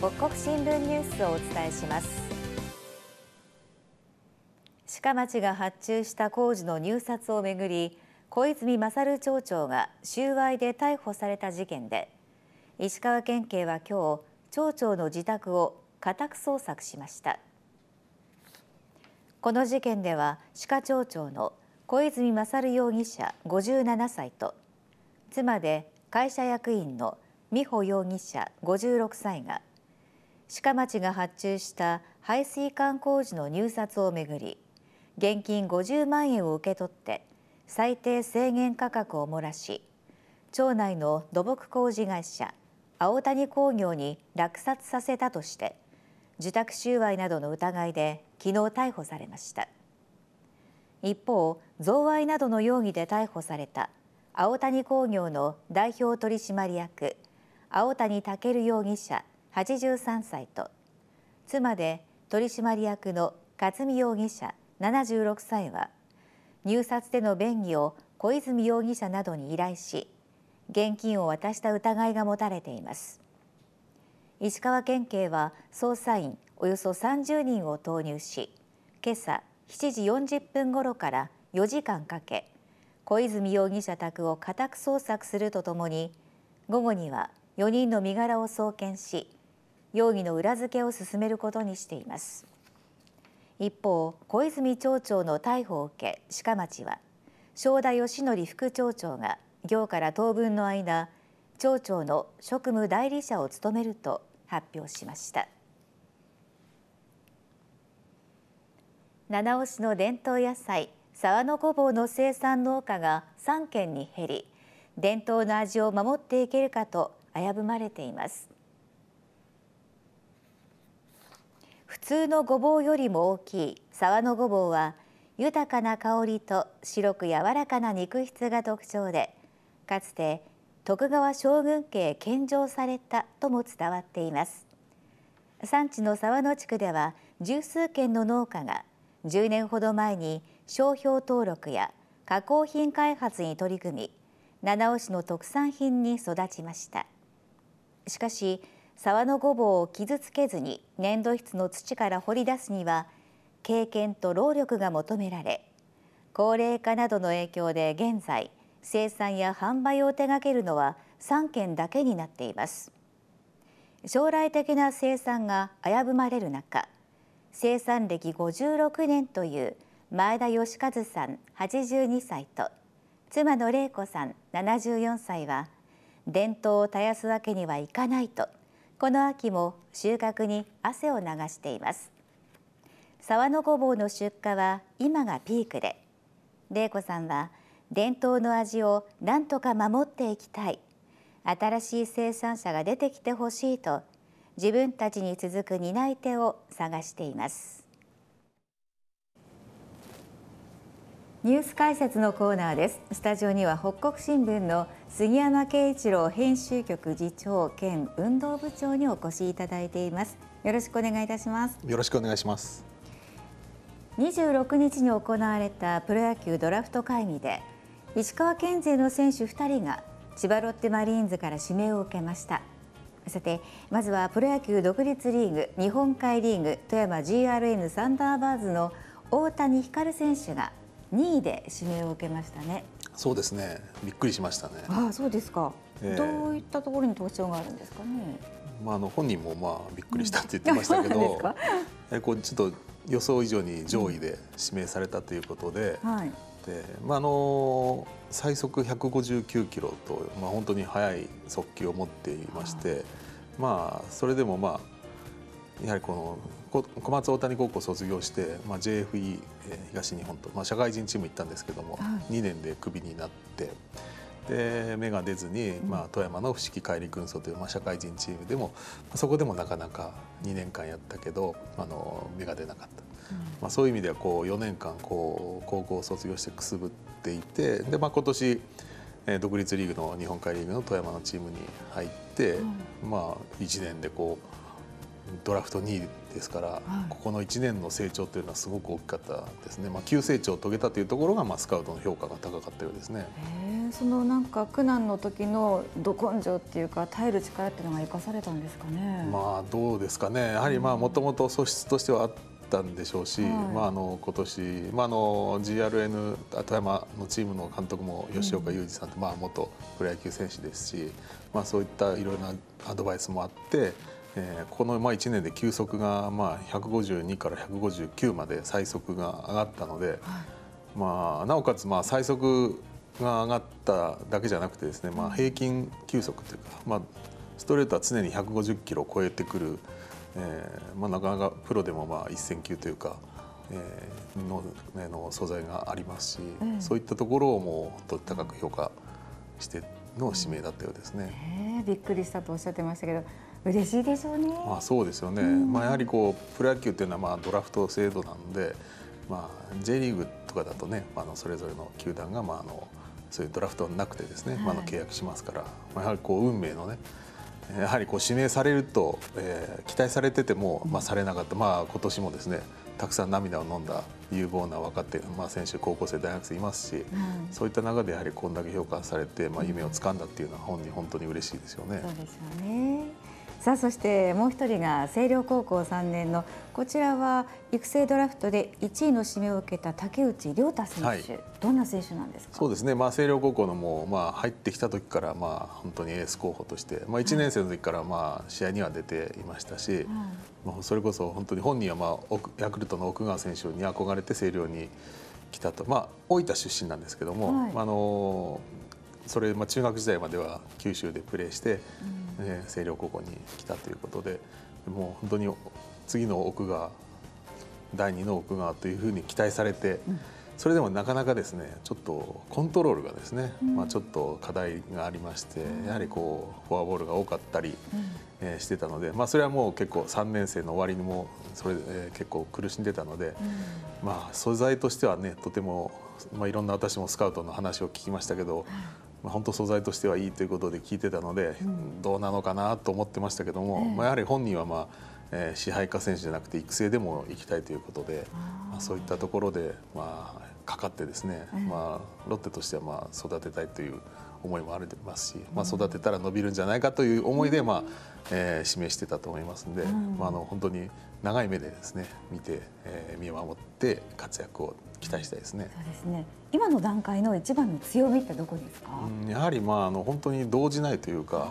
北国新聞ニュースをお伝えします。鹿町が発注した工事の入札をめぐり小泉勝町長が収賄で逮捕された事件で石川県警は今日町長の自宅を家宅捜索しました。この事件では鹿町長の小泉勝容疑者57歳と妻で会社役員の美穂容疑者56歳が鹿町が発注した排水管工事の入札をめぐり現金50万円を受け取って最低制限価格を漏らし町内の土木工事会社青谷工業に落札させたとして受託収賄などの疑いで昨日逮捕されました。一方贈賄などの容疑で逮捕された青谷工業の代表取締役青谷健容疑者83歳と妻で取締役の勝見容疑者76歳は入札での便宜を小泉容疑者などに依頼し現金を渡した疑いが持たれています。石川県警は捜査員およそ30人を投入し今朝7時40分ごろから4時間かけ小泉容疑者宅を家宅捜索するとともに午後には4人の身柄を送検し容疑の裏付けを進めることにしています。一方小泉町長の逮捕を受け鹿町は正田義則副町長が今日から当分の間町長の職務代理者を務めると発表しました。七尾市の伝統野菜沢のごぼうの生産農家が3軒に減り伝統の味を守っていけるかと危ぶまれています。普通のごぼうよりも大きい。沢のごぼうは豊かな香りと白く柔らかな肉質が特徴でかつて徳川将軍家へ献上されたとも伝わっています。産地の沢野地区では十数軒の農家が10年ほど前に商標登録や加工品開発に取り組み七尾市の特産品に育ちました。しかし沢のごぼうを傷つけずに粘土質の土から掘り出すには経験と労力が求められ高齢化などの影響で現在生産や販売を手掛けるのは3件だけになっています。将来的な生産が危ぶまれる中生産歴56年という前田義和さん82歳と妻の玲子さん74歳は伝統を絶やすわけにはいかないとこの秋も収穫に汗を流しています。沢のごぼうの出荷は今がピークで玲子さんは伝統の味を何とか守っていきたい新しい生産者が出てきてほしいと自分たちに続く担い手を探しています。ニュース解説のコーナーです。スタジオには北国新聞の杉山圭一郎編集局次長兼運動部長にお越しいただいています。よろしくお願いいたします。よろしくお願いします。26日に行われたプロ野球ドラフト会議で石川県勢の選手2人が千葉ロッテマリーンズから指名を受けました。さてまずはプロ野球独立リーグ日本海リーグ富山 GRN サンダーバーズの大谷光選手が2位で指名を受けましたね。そうですね。びっくりしましたね。ああ、そうですか、えー、どういったところに特徴があるんですかね。まああの本人もまあびっくりしたって言ってましたけど、うん、えこうちょっと予想以上に上位で指名されたということで、うんはい、でまああの最速159キロとまあ本当に速い速球を持っていまして、まあそれでもまあやはりこの小松大谷高校卒業して、まあ、JFE 東日本と、まあ、社会人チーム行ったんですけども、はい、2年でクビになってで芽が出ずに、まあ、富山の伏木海陸軍曹という、まあ、社会人チームでも、まあ、そこでもなかなか2年間やったけどあの芽が出なかった。まあ、そういう意味ではこう4年間こう高校を卒業してくすぶっていてで、まあ、今年独立リーグの日本海リーグの富山のチームに入って、まあ、1年でこうドラフト2位ですから、はい、ここの1年の成長というのはすごく大きかったですね、まあ、急成長を遂げたというところが、まあ、スカウトの評価が高かったようですね。そのなんか苦難の時のど根性っていうか耐える力っていうのが生かされたんですかね。まあどうですかね。やはりまあもともと素質としてはあったんでしょうし、はい、まああの今年まああの GRN 富山のチームの監督も吉岡裕二さんってまあ元プロ野球選手ですし、まあそういったいろいろなアドバイスもあって。えー、このまあ1年で球速がまあ152から159まで最速が上がったので、はい、まあ、なおかつまあ最速が上がっただけじゃなくてですね、まあ、平均球速というか、まあ、ストレートは常に150キロを超えてくる、えーまあ、なかなかプロでもまあ1000球というか、えー、の,、ね、の素材がありますし、うん、そういったところをもう本当高く評価しての指名だったようですね。うん、びっくりしたとおっしゃってましたけど嬉しいでしょうね。まあそうですよね。うん、まあやはりこうプロ野球っていうのはまあドラフト制度なんで、まあ J リーグとかだとね、あのそれぞれの球団がまああのそういうドラフトなくてですね、まあ、の契約しますから、まあ、やはりこう運命のねやはりこう指名されると、えー、期待されてても、まあ、されなかった、まあ、今年もですねたくさん涙を飲んだ有望な若手、まあ、選手高校生大学生いますし、うん、そういった中でやはりこんだけ評価されて、まあ、夢をつかんだっていうのは本人本当に嬉しいですよね。そうですよねさあそしてもう一人が星稜高校3年のこちらは育成ドラフトで1位の指名を受けた竹内涼太選手、はい、どんな選手なんですか？そうですね、まあ、星稜高校のもう、まあ、入ってきた時からまあ本当にエース候補として、まあ、1年生の時からまあ試合には出ていましたし、はい、まあ、それこそ本当に本人はまあヤクルトの奥川選手に憧れて星稜に来たと、まあ、大分出身なんですけども、はい、あのそれ、まあ、中学時代までは九州でプレーして、うんえー、星稜高校に来たということでもう本当に次の奥が第2の奥がというふうに期待されて、うん、それでもなかなかですねちょっとコントロールがですね、うん、まあ、ちょっと課題がありまして、うん、やはりこうフォアボールが多かったり、えー、してたので、まあ、それはもう結構3年生の終わりにもそれ、えー、結構苦しんでたので、まあ、素材としてはねとても、まあ、いろんな私もスカウトの話を聞きましたけど、まあ、本当素材としてはいいということで聞いてたので、うん、どうなのかなと思ってましたけども、えー、まあ、やはり本人は、まあえー、支配下選手じゃなくて育成でも行きたいということでまあ、そういったところで、まあ、かかってですね、えー、まあ、ロッテとしては、まあ、育てたいという思いもありますし、まあ、育てたら伸びるんじゃないかという思いで、まあえー、指名してたと思いますので、うん、まあ、あの本当に長い目でですね見て、えー、見守って活躍を期待したいですね。そうですね。今の段階の一番の強みってどこですか？うん、やはりまああの本当に動じないというか、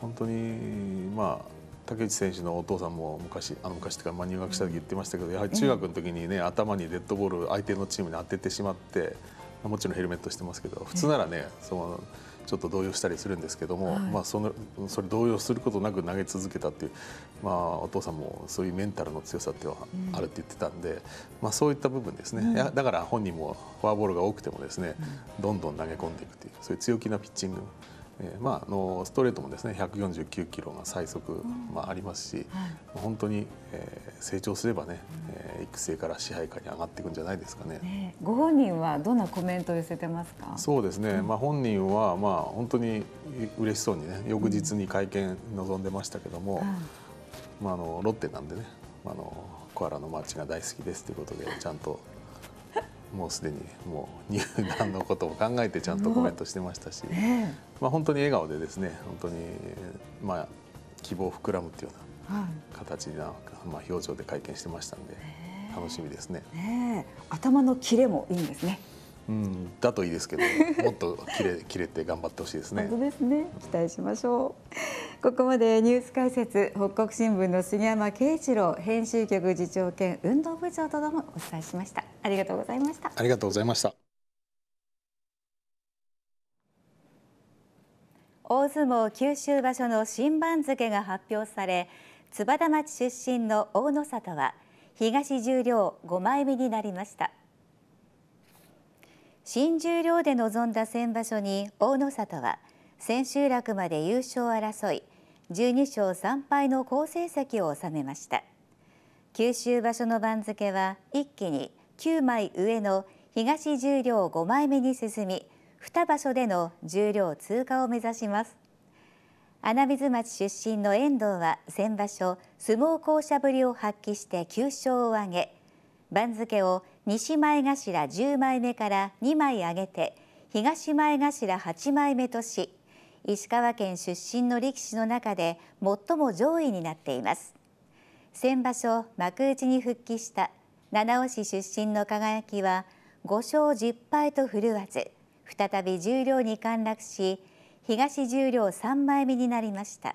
本当にまあ竹内選手のお父さんも昔あの昔というかまあ入学した時言ってましたけど、やはり中学の時にね、頭にデッドボール相手のチームに当ててしまって、もちろんヘルメットしてますけど、普通ならね、その。ちょっと動揺したりするんですけども、はい、まあ、そのそれ動揺することなく投げ続けたっていう、まあ、お父さんもそういうメンタルの強さっていうのはあるって言ってたんで、うん、まあ、そういった部分ですね、うん、だから本人もフォアボールが多くてもですね、うん、どんどん投げ込んでいくというそういう強気なピッチングえー、まああのストレートもですね149キロが最速、まあ、ありますし、はい、本当に、えー、成長すればね、えー、育成から支配下に上がっていくんじゃないですかね。ねご本人はどんなコメントを寄せてますか？そうですね、うん、まあ、本人は、まあ、本当に嬉しそうにね翌日に会見臨んでましたけども、うん、まあ、あのロッテなんでねあのコアラの街が大好きですということで ちゃんともうすでにもう入団のことを考えてちゃんとコメントしてましたし、ね、まあ本当に笑顔でですね本当にまあ希望膨らむっていうような形な、はい、まあ表情で会見してましたんで楽しみですね。ね頭のキレもいいんですね。うん、だといいですけど、もっと切れ切れて頑張ってほしいですね。本当ですね。期待しましょう。ここまでニュース解説、北国新聞の杉山圭一郎編集局次長兼運動部長とともお伝えしました。ありがとうございました。ありがとうございました。大相撲九州場所の新番付が発表され、津田町出身の大野里は東十両5枚目になりました。新十両で臨んだ先場所に大野里は千秋楽まで優勝を争い12勝3敗の好成績を収めました九州場所の番付は一気に9枚上の東十両5枚目に進み2場所での十両通過を目指します。穴水町出身の遠藤は先場所相撲巧者ぶりを発揮して9勝を挙げ番付を西前頭10枚目から2枚上げて東前頭8枚目とし石川県出身の力士の中で最も上位になっています。先場所幕内に復帰した七尾市出身の輝は5勝10敗と振るわず再び十両に陥落し東十両3枚目になりました。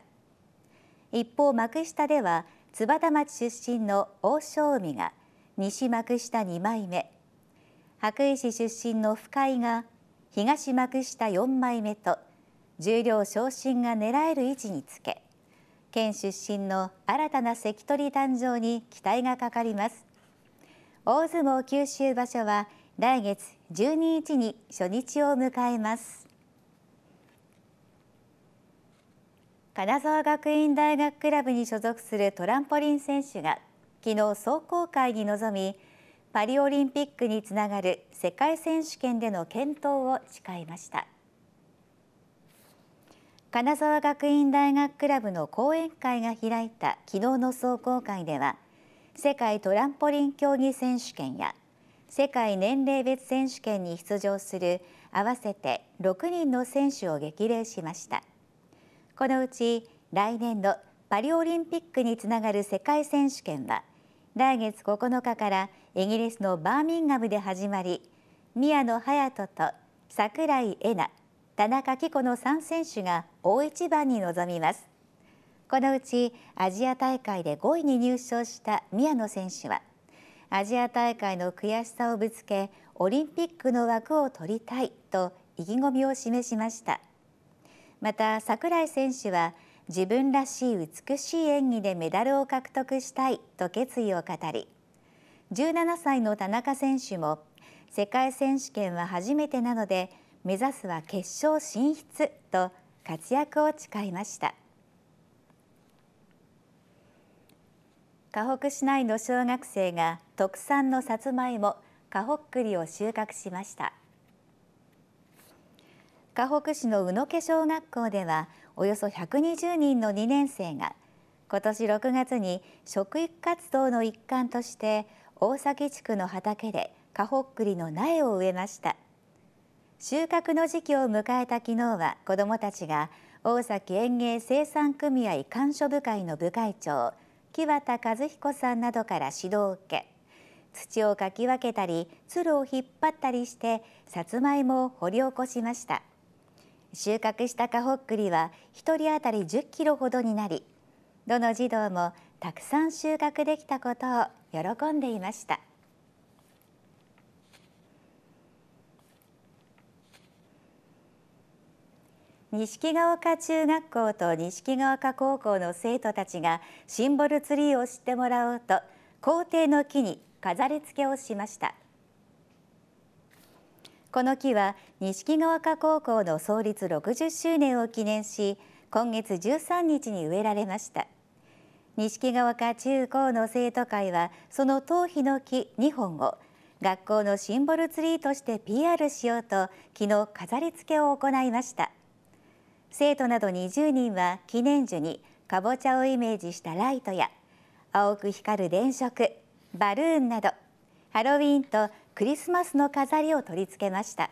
一方幕下では津幡町出身の大正海が西幕下2枚目。白衣市出身の深井が東幕下4枚目と重量昇進が狙える位置につけ県出身の新たな関取誕生に期待がかかります。大相撲九州場所は来月12日に初日を迎えます。金沢学院大学クラブに所属するトランポリン選手が昨日壮行会に臨みパリオリンピックにつながる世界選手権での検討を誓いました。金沢学院大学クラブの講演会が開いた昨日の壮行会では世界トランポリン競技選手権や世界年齢別選手権に出場する合わせて6人の選手を激励しました。このうち来年のパリオリンピックにつながる世界選手権は来月9日からイギリスのバーミンガムで始まり宮野隼人と櫻井恵那田中紀子の3選手が大一番に臨みます。このうちアジア大会で5位に入賞した宮野選手はアジア大会の悔しさをぶつけオリンピックの枠を取りたいと意気込みを示しました。また櫻井選手は自分らしい美しい演技でメダルを獲得したいと決意を語り17歳の田中選手も世界選手権は初めてなので目指すは決勝進出と活躍を誓いました。河北市内の小学生が特産のさつまいも河北栗を収穫しました。河北市の宇野家小学校ではおよそ120人の2年生が今年6月に食育活動の一環として大崎地区の畑で河北栗の苗を植えました。収穫の時期を迎えた昨日は子どもたちが大崎園芸生産組合幹所部会の部会長木綿和彦さんなどから指導を受け土をかき分けたりつるを引っ張ったりしてさつまいもを掘り起こしました。収穫したかほっくりは1人当たり10キロほどになりどの児童もたくさん収穫できたことを喜んでいました。錦ヶ丘中学校と錦ヶ丘高校の生徒たちがシンボルツリーを知ってもらおうと校庭の木に飾り付けをしました。この木は錦ヶ丘高校の創立60周年を記念し今月13日に植えられました。錦ヶ丘中高の生徒会はその頭皮の木2本を学校のシンボルツリーとして PR しようと昨日飾り付けを行いました。生徒など20人は記念樹にかぼちゃをイメージしたライトや青く光る電飾バルーンなどハロウィーンとクリスマスの飾りを取り付けました。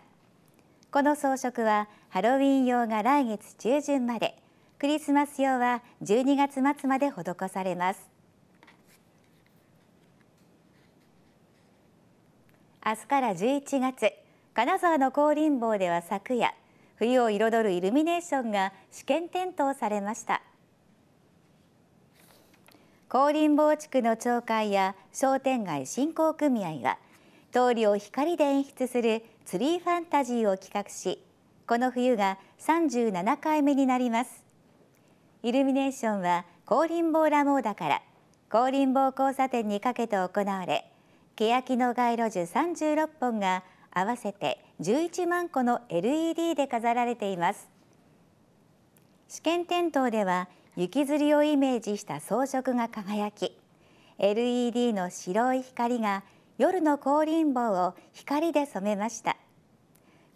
この装飾はハロウィン用が来月中旬までクリスマス用は12月末まで施されます。明日から11月金沢の香林坊では昨夜冬を彩るイルミネーションが試験点灯されました。香林坊地区の町会や商店街振興組合は通りを光で演出するツリーファンタジーを企画しこの冬が37回目になります。イルミネーションは香林坊ラモーダから香林坊交差点にかけて行われ欅の街路樹36本が合わせて11万個の LED で飾られています。試験点灯では雪吊りをイメージした装飾が輝き LED の白い光が夜の香林坊を光で染めました。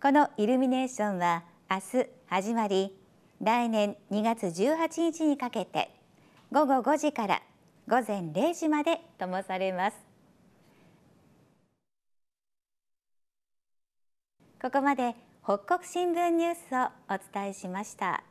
このイルミネーションは明日始まり来年2月18日にかけて午後5時から午前0時まで灯されます。ここまで北国新聞ニュースをお伝えしました。